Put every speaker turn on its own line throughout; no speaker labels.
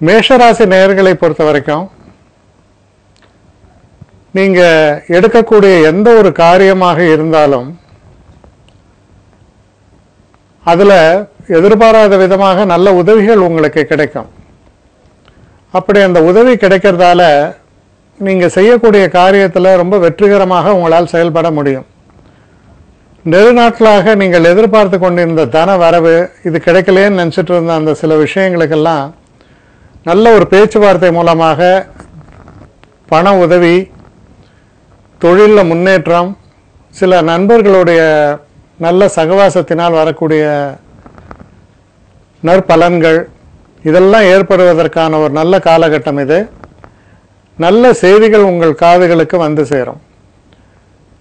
மேஷராசி நேயர்களை பொறுத்த வரைக்கும் நீங்க எடுக்கக்கூடிய எந்த ஒரு காரியமாக இருந்தாலும் அதுல எதிர்பாராத விதமாக நல்ல உதவிகள் உங்களுக்கு கிடைக்கும். அப்படி அந்த உதவி கிடைக்கிறதால நீங்க செய்யக்கூடிய காரியத்தில் ரொம்ப வெற்றிகரமாக உங்களால் செயல்பட முடியும். நெடுநாட்களாக நீங்கள் எதிர்பார்த்து கொண்டிருந்த தன வரவு இது கிடைக்கலையேன்னு நினச்சிட்டு இருந்த அந்த சில விஷயங்களுக்கெல்லாம் நல்ல ஒரு பேச்சுவார்த்தை மூலமாக பண உதவி தொழிலில் முன்னேற்றம் சில நண்பர்களுடைய நல்ல சகவாசத்தினால் வரக்கூடிய நற்பலன்கள் இதெல்லாம் ஏற்படுவதற்கான ஒரு நல்ல காலகட்டம் இது. நல்ல செய்திகள் உங்கள் காதுகளுக்கு வந்து சேரும்.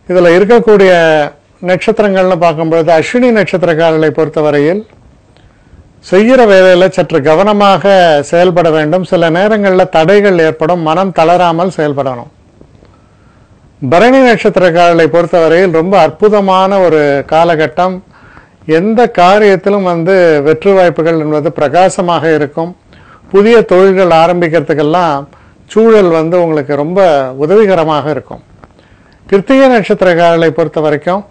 இதில் இருக்கக்கூடிய நட்சத்திரங்கள்னு பார்க்கும்பொழுது அஸ்வினி நட்சத்திரக்காரர்களை பொறுத்தவரையில் செய்கிற வேலையில் சற்று கவனமாக செயல்பட வேண்டும். சில நேரங்களில் தடைகள் ஏற்படும் மனம் தளராமல் செயல்படணும். பரணி நட்சத்திரக்காரர்களை பொறுத்தவரையில் ரொம்ப அற்புதமான ஒரு காலகட்டம். எந்த காரியத்திலும் வந்து வெற்றி வாய்ப்புகள் என்பது பிரகாசமாக இருக்கும். புதிய தொழில்கள் ஆரம்பிக்கிறதுக்கெல்லாம் சூழல் வந்து உங்களுக்கு ரொம்ப உதவிகரமாக இருக்கும். கிருத்திகை நட்சத்திரக்காரர்களை பொறுத்த வரைக்கும்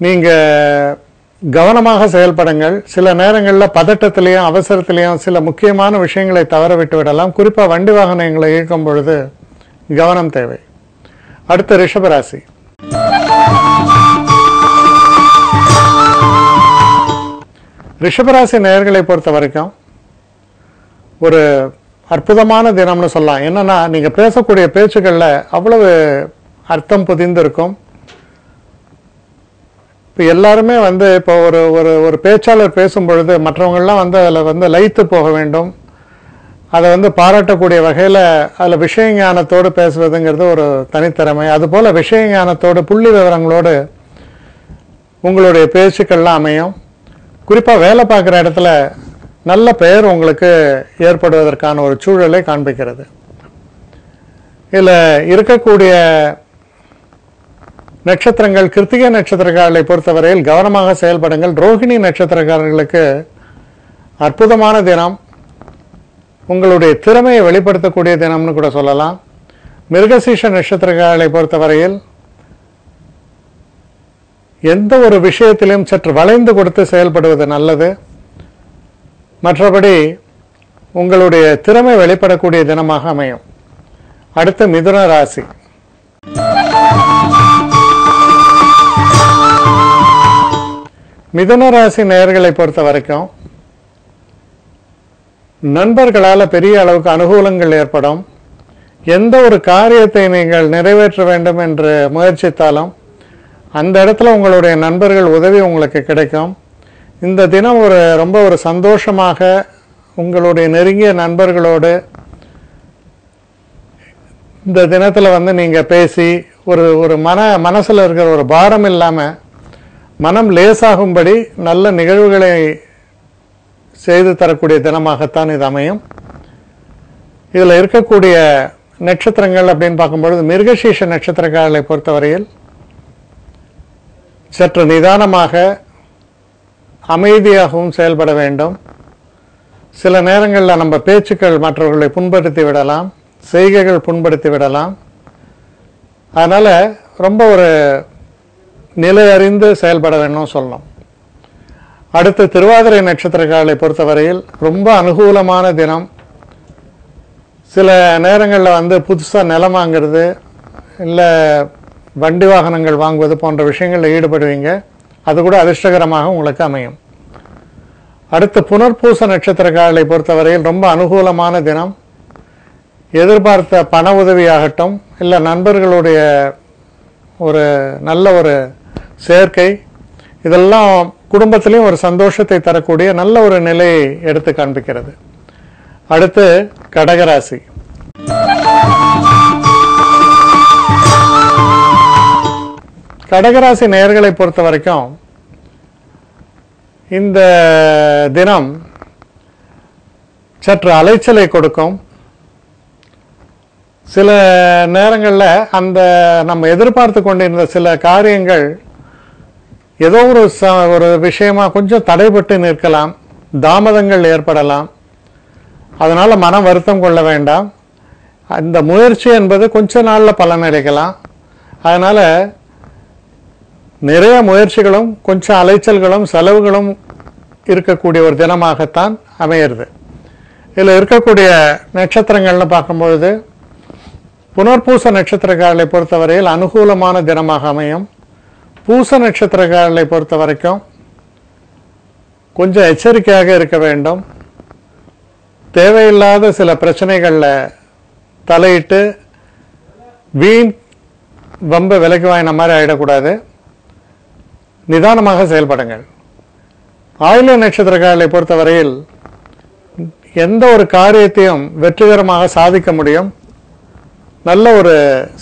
நீங்கள் கவனமாக செயல்படுங்கள். சில நேரங்களில் பதட்டத்திலையும் அவசரத்திலையும் சில முக்கியமான விஷயங்களை தவற விட்டு விடலாம். குறிப்பாக வண்டி வாகனங்களை இயக்கும் பொழுது கவனம் தேவை. அடுத்து ரிஷபராசி ரிஷபராசி நேர்களை பொறுத்த வரைக்கும் ஒரு அற்புதமான தினம்னு சொல்லலாம். என்னன்னா நீங்கள் பேசக்கூடிய பேச்சுக்களில் அவ்வளவு அர்த்தம் புதிந்திருக்கும். இப்போ எல்லாருமே வந்து இப்போ ஒரு ஒரு ஒரு பேச்சாளர் பேசும் பொழுது மற்றவங்கள்லாம் வந்து அதில் வந்து லயித்து போக வேண்டும். அதை வந்து பாராட்டக்கூடிய வகையில் அதில் விஷய ஞானத்தோடு பேசுவதுங்கிறது ஒரு தனித்திறமை. அதுபோல் விஷய ஞானத்தோடு புள்ளி விவரங்களோடு உங்களுடைய பேச்சுக்கள்லாம் அமையும். குறிப்பாக வேலை பார்க்குற இடத்துல நல்ல பெயர் உங்களுக்கு ஏற்படுவதற்கான ஒரு சூழலை காண்பிக்கிறது. இதில் இருக்கக்கூடிய நட்சத்திரங்கள் கிருத்திகை நட்சத்திரக்காரர்களை பொறுத்தவரையில் கவனமாக செயல்படுங்கள். ரோகிணி நட்சத்திரக்காரர்களுக்கு அற்புதமான தினம். உங்களுடைய திறமையை வெளிப்படுத்தக்கூடிய தினம்னு கூட சொல்லலாம். மிருகசீஷ நட்சத்திரக்காரர்களை பொறுத்தவரையில் எந்த ஒரு விஷயத்திலும் சற்று வளைந்து கொடுத்து செயல்படுவது நல்லது. மற்றபடி உங்களுடைய திறமை வெளிப்படக்கூடிய தினமாக அமையும். அடுத்து மிதுன ராசி. மிதன ராசி நேயர்களை பொறுத்த வரைக்கும் நண்பர்களால் பெரிய அளவுக்கு அனுகூலங்கள் ஏற்படும். எந்த ஒரு காரியத்தை நீங்கள் நிறைவேற்ற வேண்டும் என்று முயற்சித்தாலும் அந்த இடத்துல உங்களுடைய நண்பர்கள் உதவி உங்களுக்கு கிடைக்கும். இந்த தினம் ஒரு ரொம்ப ஒரு சந்தோஷமாக உங்களுடைய நெருங்கிய நண்பர்களோடு இந்த தினத்தில் வந்து நீங்கள் பேசி ஒரு ஒரு மன மனசில் இருக்கிற ஒரு பாரம் இல்லாமல் மனம் லேசாகும்படி நல்ல நிகழ்வுகளை செய்து தரக்கூடிய தினமாகத்தான் இது அமையும். இதில் இருக்கக்கூடிய நட்சத்திரங்கள் அப்படின்னு பார்க்கும்பொழுது மிருகசீஷ நட்சத்திரக்காரர்களை பொறுத்தவரையில் சற்று நிதானமாக அமைதியாகவும் செயல்பட வேண்டும். சில நேரங்களில் நம்ம பேச்சுக்கள் மற்றவர்களை புண்படுத்தி விடலாம் செய்கைகள் புண்படுத்தி விடலாம். அதனால் ரொம்ப ஒரு நிலை அறிந்து செயல்பட வேண்டும் சொல்லணும். அடுத்து திருவாதிரை நட்சத்திரக்காரர்களை பொறுத்தவரையில் ரொம்ப அனுகூலமான தினம். சில நேரங்களில் வந்து புதுசாக நிலம் வாங்குறது இல்லை வண்டி வாகனங்கள் வாங்குவது போன்ற விஷயங்களில் ஈடுபடுவீங்க. அது கூட அதிர்ஷ்டகரமாக உங்களுக்கு அமையும். அடுத்து புனர்பூச நட்சத்திரக்காரர்களை பொறுத்தவரையில் ரொம்ப அனுகூலமான தினம். எதிர்பார்த்த பண உதவியாகட்டும் இல்லை நண்பர்களுடைய ஒரு நல்ல ஒரு சேர்க்கை இதெல்லாம் குடும்பத்திலையும் ஒரு சந்தோஷத்தை தரக்கூடிய நல்ல ஒரு நிலையை எடுத்து காண்பிக்கிறது. அடுத்து கடகராசி. கடகராசி நேயர்களை பொறுத்த வரைக்கும் இந்த தினம் சற்று அலைச்சலை கொடுக்கும். சில நேரங்களில் அந்த நம்ம எதிர்பார்த்து கொண்டிருந்த சில காரியங்கள் ஏதோ ஒரு ச ஒரு விஷயமா கொஞ்சம் தடைபட்டு நிற்கலாம் தாமதங்கள் ஏற்படலாம். அதனால் மன வருத்தம் கொள்ள வேண்டாம். அந்த முயற்சி என்பது கொஞ்ச நாளில் பலனளிக்கலாம் அதனால் நிறைய முயற்சிகளும் கொஞ்சம் அலைச்சல்களும் செலவுகளும் இருக்கக்கூடிய ஒரு தினமாகத்தான் அமையிறது. இதில் இருக்கக்கூடிய நட்சத்திரங்கள்னு பார்க்கும்பொழுது புனர்பூச நட்சத்திரக்காரர்களை பொறுத்தவரையில் அனுகூலமான தினமாக அமையும். பூச நட்சத்திரக்காரர்களை பொறுத்த வரைக்கும் கொஞ்சம் எச்சரிக்கையாக இருக்க வேண்டும். தேவையில்லாத சில பிரச்சனைகளில் தலையிட்டு வீண் வம்ப விலைக்கு வாங்கின மாதிரி ஆகிடக்கூடாது நிதானமாக செயல்படுங்கள். ஆயுள நட்சத்திரக்காரர்களை பொறுத்தவரையில் எந்த ஒரு காரியத்தையும் வெற்றிகரமாக சாதிக்க முடியும். நல்ல ஒரு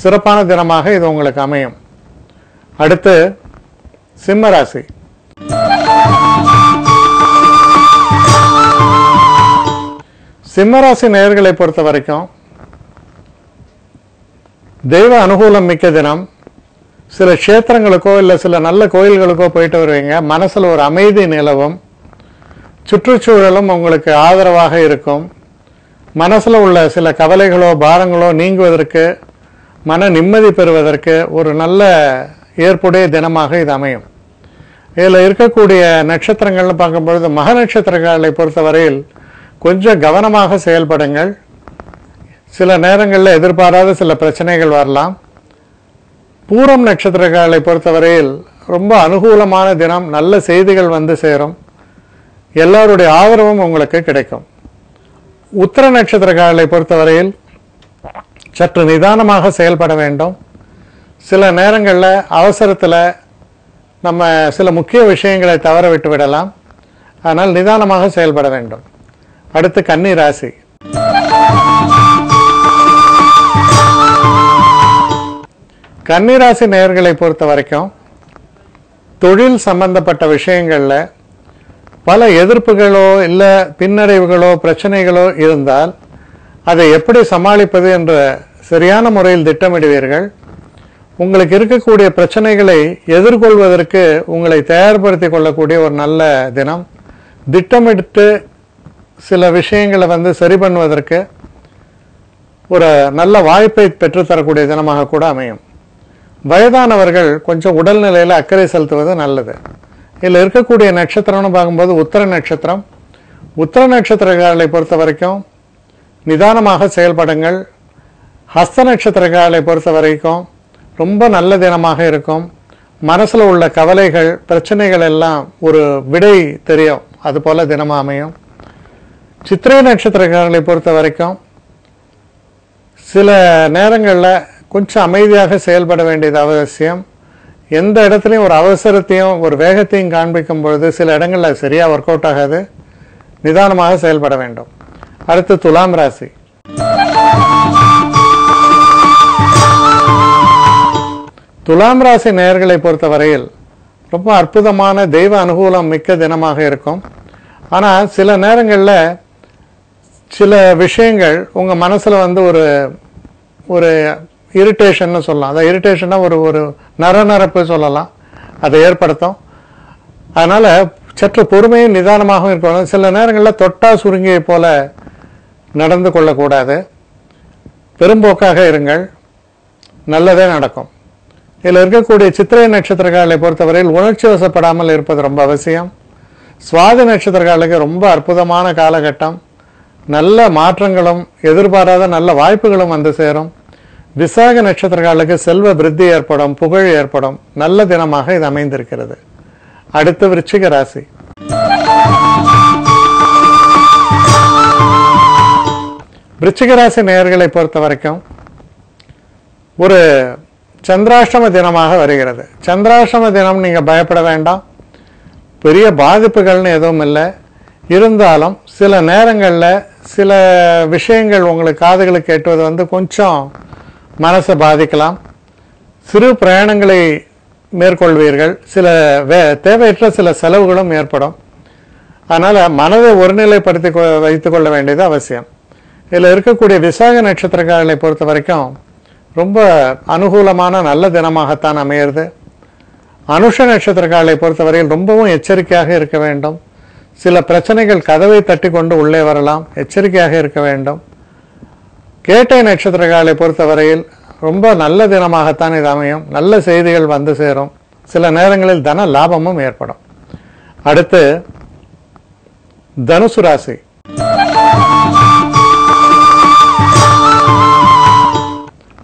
சிறப்பான தினமாக இது உங்களுக்கு அமையும். அடுத்து சிம்ம ராசி சிம்மராசி நேர்களை பொறுத்த வரைக்கும் தெய்வ அனுகூலம் மிக்க தினம். சில க்ஷேத்திரங்களுக்கோ இல்லை சில நல்ல கோயில்களுக்கோ போயிட்டு வருவீங்க. மனசில் ஒரு அமைதி நிலவும். சுற்றுச்சூழலும் உங்களுக்கு ஆதரவாக இருக்கும். மனசில் உள்ள சில கவலைகளோ பாரங்களோ நீங்குவதற்கு மன நிம்மதி பெறுவதற்கு ஒரு நல்ல ஏற்புடைய தினமாக இது அமையும். இதில் இருக்கக்கூடிய நட்சத்திரங்கள்னு பார்க்கும்பொழுது மக நட்சத்திரங்களை பொறுத்தவரையில் கொஞ்சம் கவனமாக செயல்படுங்கள். சில நேரங்களில் எதிர்பாராத சில பிரச்சனைகள் வரலாம். பூரம் நட்சத்திரங்களை பொறுத்தவரையில் ரொம்ப அனுகூலமான தினம் நல்ல செய்திகள் வந்து சேரும். எல்லாருடைய ஆதரவும் உங்களுக்கு கிடைக்கும். உத்தர நட்சத்திரக்காரர்களை பொறுத்தவரையில் சற்று நிதானமாக செயல்பட வேண்டும். சில நேரங்களில் அவசரத்தில் நம்ம சில முக்கிய விஷயங்களை தவற விட்டு விடலாம். ஆனால் நிதானமாக செயல்பட வேண்டும். அடுத்து கன்னி ராசி. கன்னிராசி நேயர்களை பொறுத்த வரைக்கும் தொழில் சம்பந்தப்பட்ட விஷயங்களில் பல எதிர்ப்புகளோ இல்லை பின்னடைவுகளோ பிரச்சனைகளோ இருந்தால் அதை எப்படி சமாளிப்பது என்ற சரியான முறையில் திட்டமிடுவீர்கள். உங்களுக்கு இருக்கக்கூடிய பிரச்சனைகளை எதிர்கொள்வதற்கு உங்களை தயார்படுத்தி கொள்ளக்கூடிய ஒரு நல்ல தினம். திட்டமிட்டு சில விஷயங்களை வந்து சரி பண்ணுவதற்கு ஒரு நல்ல வாய்ப்பை பெற்றுத்தரக்கூடிய தினமாக கூட அமையும். வயதானவர்கள் கொஞ்சம் உடல்நிலையில் அக்கறை செலுத்துவது நல்லது. இதில் இருக்கக்கூடிய நட்சத்திரம்னு பார்க்கும்போது உத்தர நட்சத்திரம். உத்தர நட்சத்திரக்காரர்களை பொறுத்த வரைக்கும் நிதானமாக செயல்படுங்கள். ஹஸ்த நட்சத்திரக்காரர்களை பொறுத்த வரைக்கும் ரொம்ப நல்ல தினமாக இருக்கும். மனசில் உள்ள கவலைகள் பிரச்சனைகள் எல்லாம் ஒரு விடை தெரியும். அதுபோல் தினமாக அமையும். சித்திரை நட்சத்திரக்காரர்களை பொறுத்த வரைக்கும் சில நேரங்களில் கொஞ்சம் அமைதியாக செயல்பட வேண்டியது அவசியம். எந்த இடத்துலையும் ஒரு அவசரத்தையும் ஒரு வேகத்தையும் காண்பிக்கும் பொழுது சில இடங்களில் சரியாக ஒர்க் அவுட் ஆகாது. நிதானமாக செயல்பட வேண்டும். அடுத்து துலாம் ராசி. துலாம் ராசி நேயர்களை பொறுத்தவரையில் ரொம்ப அற்புதமான தெய்வ அனுகூலம் மிக்க தினமாக இருக்கும். ஆனால் சில நேரங்களில் சில விஷயங்கள் உங்கள் மனசில் வந்து ஒரு ஒரு இரிட்டேஷன்னு சொல்லலாம். அதை இரிட்டேஷனாக ஒரு ஒரு நரநரப்பு சொல்லலாம். அதை ஏற்படுத்தும். அதனால் சற்று பொறுமையும் நிதானமாகவும் இருக்கணும். சில நேரங்களில் தொட்டா சுருங்கியை போல நடந்து கொள்ளக்கூடாது. பெரும்போக்காக இருங்கள். நல்லதே நடக்கும். இதில் இருக்கக்கூடிய சித்திரை நட்சத்திரக்காரர்களை பொறுத்தவரையில் உணர்ச்சி வசப்படாமல் இருப்பது ரொம்ப அவசியம். சுவாதி நட்சத்திரக்காரர்களுக்கு ரொம்ப அற்புதமான காலகட்டம். நல்ல மாற்றங்களும் எதிர்பாராத நல்ல வாய்ப்புகளும் வந்து சேரும். விசாக நட்சத்திரக்காரர்களுக்கு செல்வ விருத்தி ஏற்படும் புகழ் ஏற்படும். நல்ல தினமாக இது அமைந்திருக்கிறது. அடுத்து விருச்சிக ராசி. விருச்சிக ராசி நேயர்களை பொறுத்த வரைக்கும் ஒரு சந்திராஷ்டம தினமாக வருகிறது. சந்திராஷ்டம தினம் நீங்கள் பயப்பட வேண்டாம். பெரிய பாதிப்புகள்னு எதுவும் இல்லை. இருந்தாலும் சில நேரங்களில் சில விஷயங்கள் உங்களுக்கு காதுகளுக்கு எட்டுவது வந்து கொஞ்சம் மனசை பாதிக்கலாம். சிறு பிரயாணங்களை மேற்கொள்வீர்கள். சில வே தேவையற்ற சில செலவுகளும் ஏற்படும். அதனால் மனதை ஒருநிலைப்படுத்தி கொ வைத்து கொள்ள வேண்டியது அவசியம். இதில் இருக்கக்கூடிய விசாக நட்சத்திரக்காரர்களை பொறுத்த வரைக்கும் ரொம்ப அனுகூலமான நல்ல தினமாகத்தான் அமையிறது. அனுஷ நட்சத்திரக்காரலை பொறுத்தவரையில் ரொம்பவும் எச்சரிக்கையாக இருக்க வேண்டும். சில பிரச்சனைகள் கதவை தட்டி கொண்டு உள்ளே வரலாம். எச்சரிக்கையாக இருக்க வேண்டும். கேட்டை நட்சத்திரக்காரலை பொறுத்தவரையில் ரொம்ப நல்ல தினமாகத்தான் இது அமையும். நல்ல செய்திகள் வந்து சேரும். சில நேரங்களில் தன லாபமும் ஏற்படும். அடுத்து தனுசு ராசி.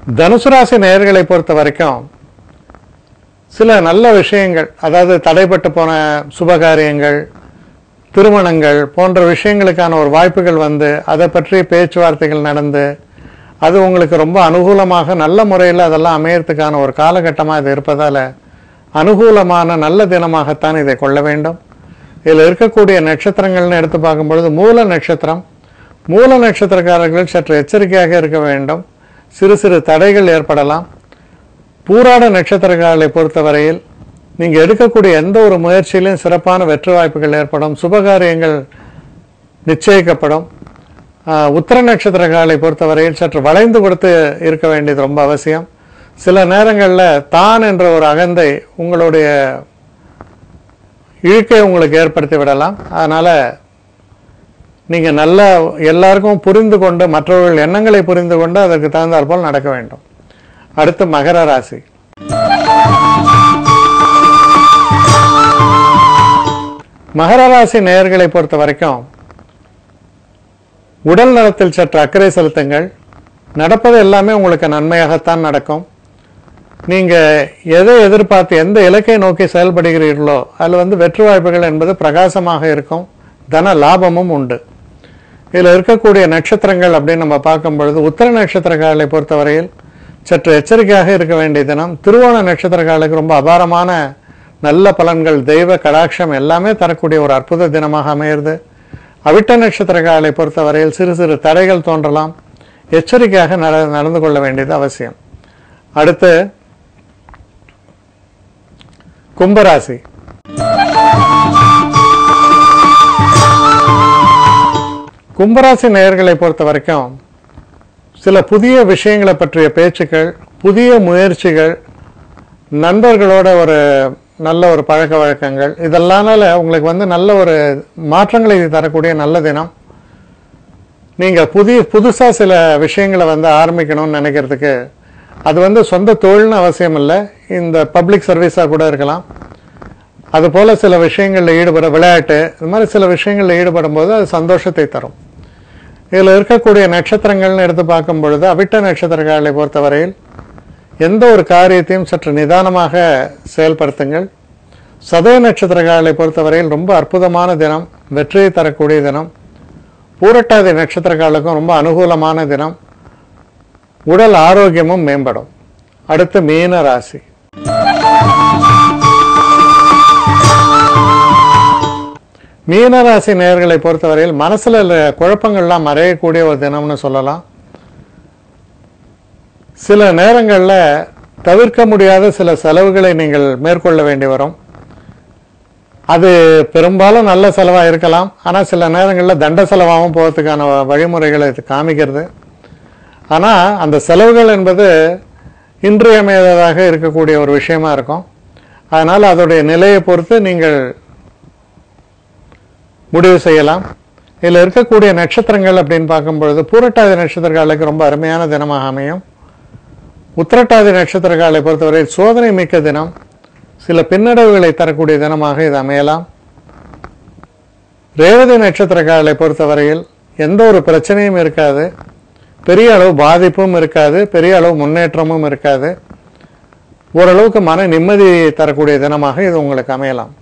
தனுசு ராசி நேர்களை பொறுத்த வரைக்கும் சில நல்ல விஷயங்கள் அதாவது தடைப்பட்டு போன சுபகாரியங்கள் திருமணங்கள் போன்ற விஷயங்களுக்கான ஒரு வாய்ப்புகள் வந்து அதை பற்றி பேச்சுவார்த்தைகள் நடந்து அது உங்களுக்கு ரொம்ப அனுகூலமாக நல்ல முறையில் அதெல்லாம் அமையறதுக்கான ஒரு காலகட்டமாக இது இருப்பதால் அனுகூலமான நல்ல தினமாகத்தான் இதை கொள்ள வேண்டும். இதில் இருக்கக்கூடிய நட்சத்திரங்கள்னு எடுத்து பார்க்கும்பொழுது மூல நட்சத்திரம் மூல நட்சத்திரக்காரர்கள் சற்று எச்சரிக்கையாக இருக்க வேண்டும். சிறு சிறு தடைகள் ஏற்படலாம். பூராட நட்சத்திரங்களை பொறுத்தவரையில் நீங்கள் எடுக்கக்கூடிய எந்த ஒரு முயற்சியிலும் சிறப்பான வெற்றி வாய்ப்புகள் ஏற்படும். சுபகாரியங்கள் நிச்சயிக்கப்படும். உத்தர நட்சத்திரங்களை பொறுத்தவரையில் சற்று வளைந்து கொடுத்து இருக்க வேண்டியது ரொம்ப அவசியம். சில நேரங்களில் தான் என்ற ஒரு அகந்தை உங்களுடைய இழுக்கை உங்களுக்கு ஏற்படுத்தி விடலாம். அதனால் நீங்கள் நல்ல எல்லாருக்கும் புரிந்து கொண்டு மற்றவர்கள் எண்ணங்களை புரிந்து கொண்டு அதற்கு தகுந்தாற் போல் நடக்க வேண்டும். அடுத்து மகர ராசி. மகர ராசி நேயர்களை பொறுத்த வரைக்கும் உடல் நலத்தில் சற்று அக்கறை செலுத்துங்கள். நடப்பது எல்லாமே உங்களுக்கு நன்மையாகத்தான் நடக்கும். நீங்கள் எதை எதிர்பார்த்து எந்த இலக்கை நோக்கி செயல்படுகிறீர்களோ அதில் வந்து வெற்றி வாய்ப்புகள் என்பது பிரகாசமாக இருக்கும். தன லாபமும் உண்டு. இதில் இருக்கக்கூடிய நட்சத்திரங்கள் அப்படின்னு நம்ம பார்க்கும் பொழுது உத்தர நட்சத்திரக்காரர்களை பொறுத்தவரையில் சற்று எச்சரிக்கையாக இருக்க வேண்டிய தினம் திருவோண நட்சத்திரக்காரர்களுக்கு ரொம்ப அபாரமான நல்ல பலன்கள் தெய்வ கடாட்சம் எல்லாமே தரக்கூடிய ஒரு அற்புத தினமாக அமையிறது. அவிட்ட நட்சத்திரக்காரர்களை பொறுத்தவரையில் சிறு சிறு தடைகள் தோன்றலாம். எச்சரிக்கையாக நட நடந்து கொள்ள வேண்டியது அவசியம். அடுத்து கும்பராசி. கும்பராசி நேயர்களை பொறுத்த வரைக்கும் சில புதிய விஷயங்களை பற்றிய பேச்சுக்கள் புதிய முயற்சிகள் நண்பர்களோட ஒரு நல்ல ஒரு பழக்க வழக்கங்கள் இதெல்லாம்னால உங்களுக்கு வந்து நல்ல ஒரு மாற்றங்களை தரக்கூடிய நல்ல தினம். நீங்கள் புதிய புதுசாக சில விஷயங்களை வந்து ஆரம்பிக்கணும்னு நினைக்கிறதுக்கு அது வந்து சொந்த தொழில்னு அவசியம் இல்லை. இந்த பப்ளிக் சர்வீஸாக கூட இருக்கலாம். அதுபோல் சில விஷயங்களில் ஈடுபட விளையாட்டு இது மாதிரி சில விஷயங்களில் ஈடுபடும் போது அது சந்தோஷத்தை தரும். இதில் இருக்கக்கூடிய நட்சத்திரங்கள்னு எடுத்து பார்க்கும் பொழுது அவிட்ட நட்சத்திரங்களை பொறுத்தவரையில் எந்த ஒரு காரியத்தையும் சற்று நிதானமாக செயல்படுத்துங்கள். சதய நட்சத்திரங்களை பொறுத்தவரையில் ரொம்ப அற்புதமான தினம் வெற்றியை தரக்கூடிய தினம். பூரட்டாதி நட்சத்திரக்காரர்களுக்கும் ரொம்ப அனுகூலமான தினம். உடல் ஆரோக்கியமும் மேம்படும். அடுத்து மீன ராசி. மீனராசி நேயர்களை பொறுத்தவரையில் மனசில் குழப்பங்கள்லாம் மறையக்கூடிய ஒரு தினம்னு சொல்லலாம். சில நேரங்களில் தவிர்க்க முடியாத சில செலவுகளை நீங்கள் மேற்கொள்ள வேண்டி வரும். அது பெரும்பாலும் நல்ல செலவாக இருக்கலாம். ஆனால் சில நேரங்களில் தண்ட செலவாகவும் போகிறதுக்கான வ- வழிமுறைகளை இது காமிக்கிறது. ஆனால் அந்த செலவுகள் என்பது இன்றியமையாததாக இருக்கக்கூடிய ஒரு விஷயமா இருக்கும். அதனால் அதோடைய நிலையை பொறுத்து நீங்கள் முடிவு செய்யலாம். இதில் இருக்கக்கூடிய நட்சத்திரங்கள் அப்படின்னு பார்க்கும்பொழுது பூரட்டாதி நட்சத்திரக்காலுக்கு ரொம்ப அருமையான தினமாக அமையும். உத்திரட்டாதி நட்சத்திரக்காலை பொறுத்தவரை சோதனை மிக்க தினம். சில பின்னடைவுகளை தரக்கூடிய தினமாக இது அமையலாம். ரேவதி நட்சத்திரக்காலை பொறுத்தவரையில் எந்த ஒரு பிரச்சனையும் இருக்காது. பெரிய அளவு பாதிப்பும் இருக்காது. பெரிய அளவு முன்னேற்றமும் இருக்காது. ஓரளவுக்கு மன நிம்மதியை தரக்கூடிய தினமாக இது உங்களுக்கு அமையலாம்.